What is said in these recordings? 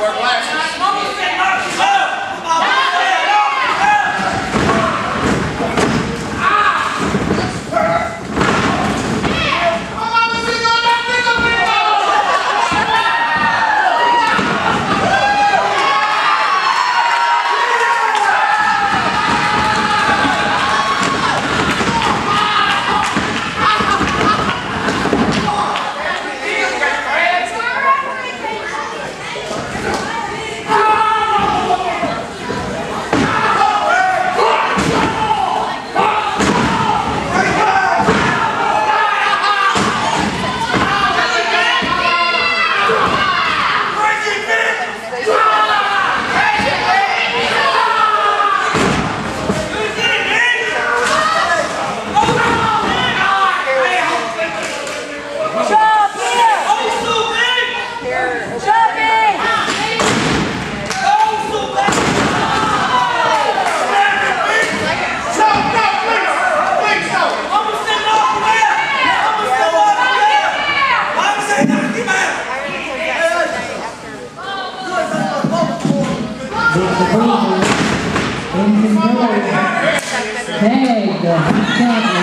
wear glasses. Hey, Oh.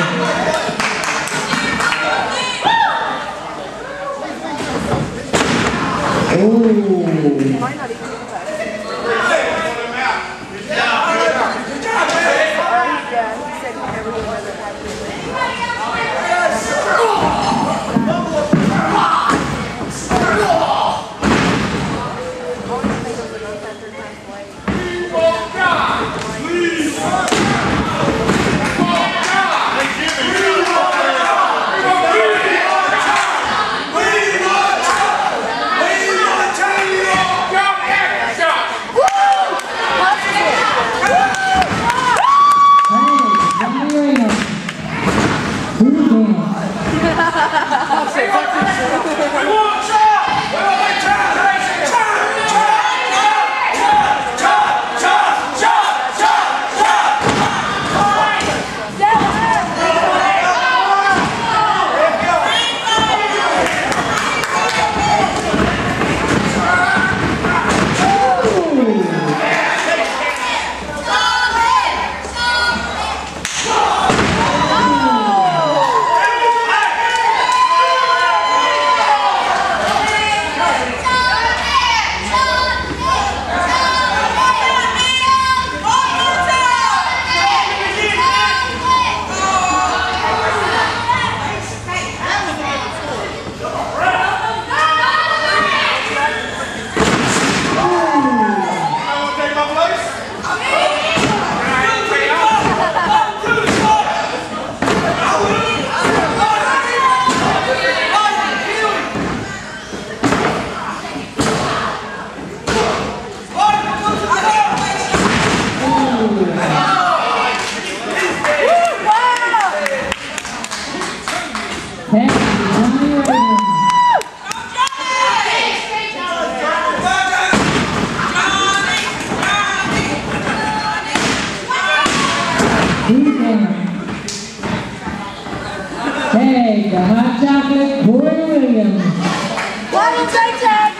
Why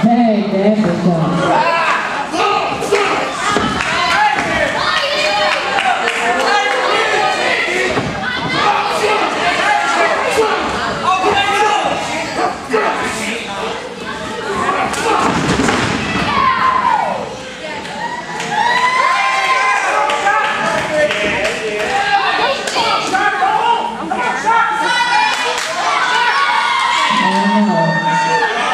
Hey, there we go. Oh, no.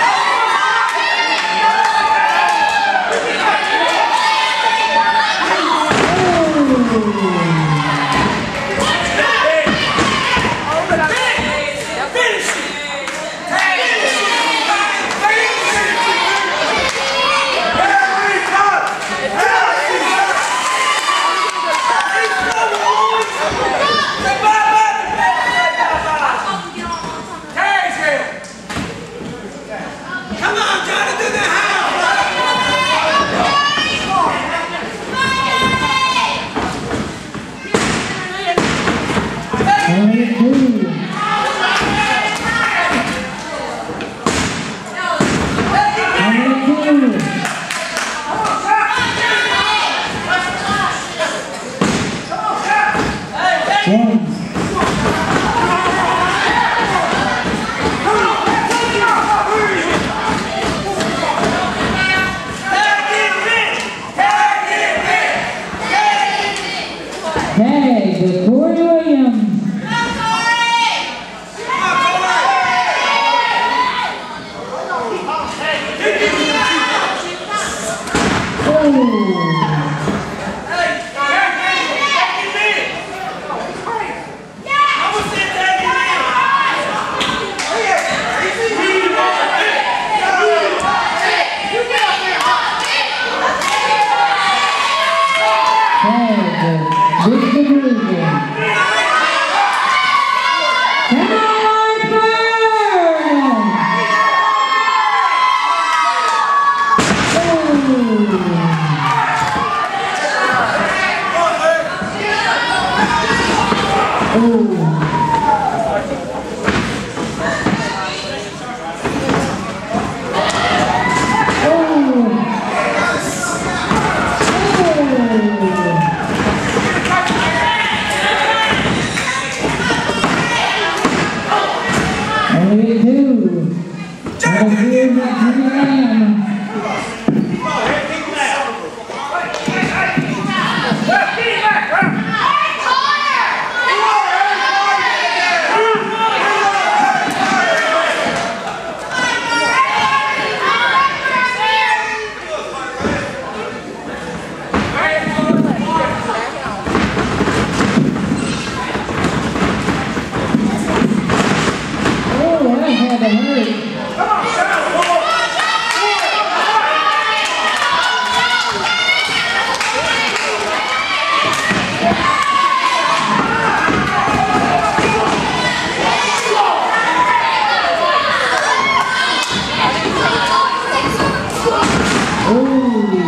Québécois. Brasil!